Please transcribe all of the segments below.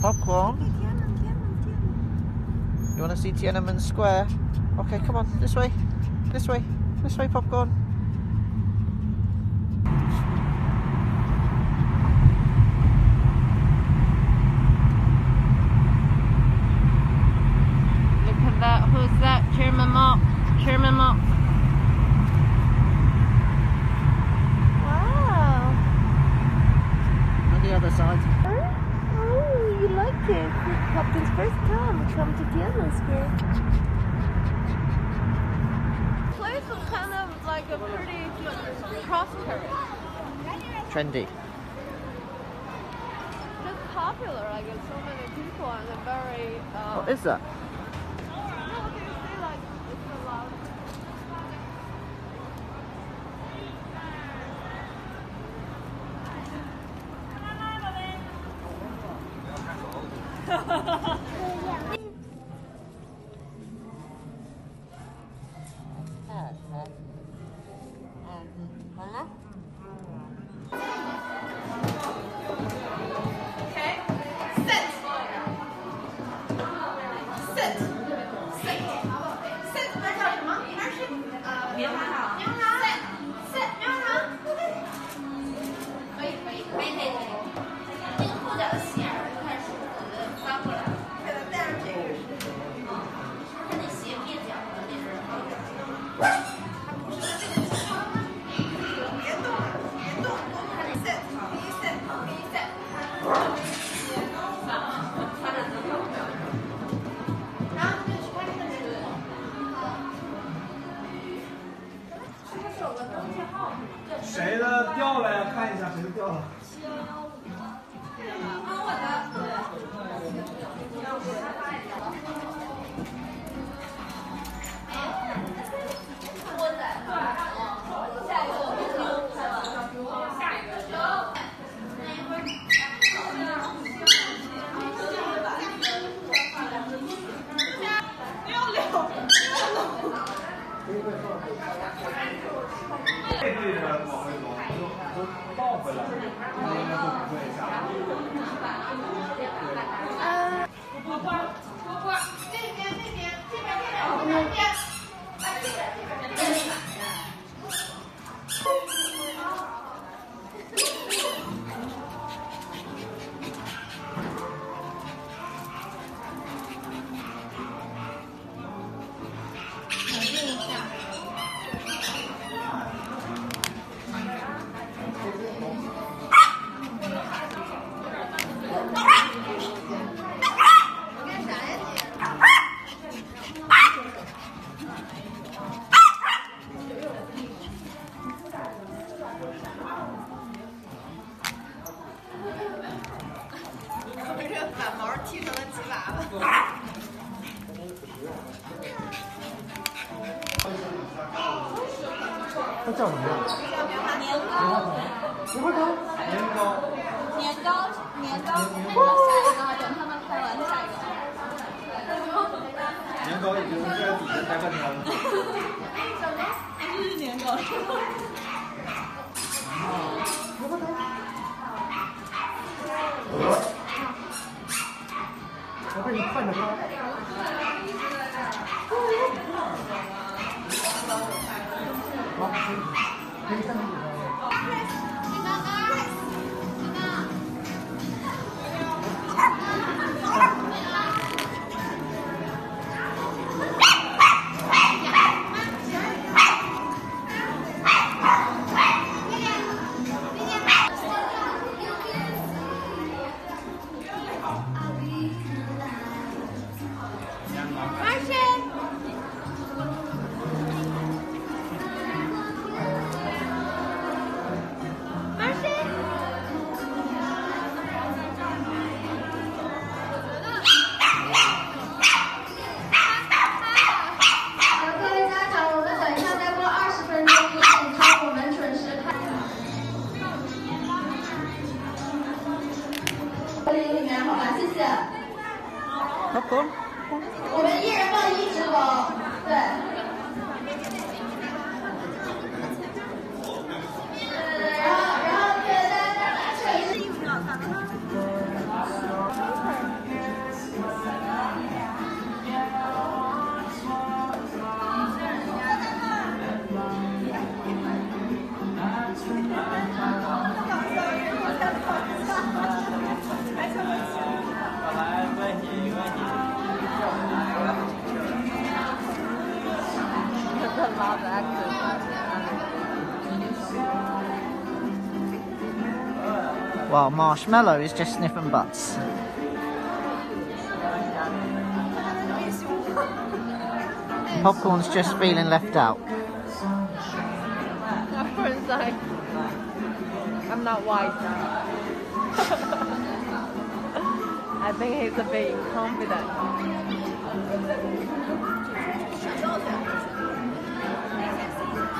Popcorn. You want to see Tiananmen Square? Okay, come on, this way. This way. This way, popcorn. Come to Tiananmen Square. Place was kind of like a pretty prosperous. Trendy. Just popular. Like so many people and a very. Uh, What is that? no, do you 谁的掉了呀？看一下谁的掉了。了，应该都不会。它叫什么呀？年糕，棉花糖。年糕。年糕，年糕。下一个，等他们拍完下一个。年糕已经在底下待半天了。这是年糕。我被你看着它。还是这好好吧，谢谢。Popcorn. 我们一人放一只狗，对。Well, Marshmallow is just sniffing butts. Popcorn's just feeling left out. Like, I'm not white. I think he's a bit confident.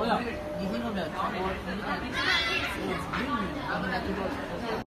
我想，你听过没有？全国，你你你，妇女他们在做。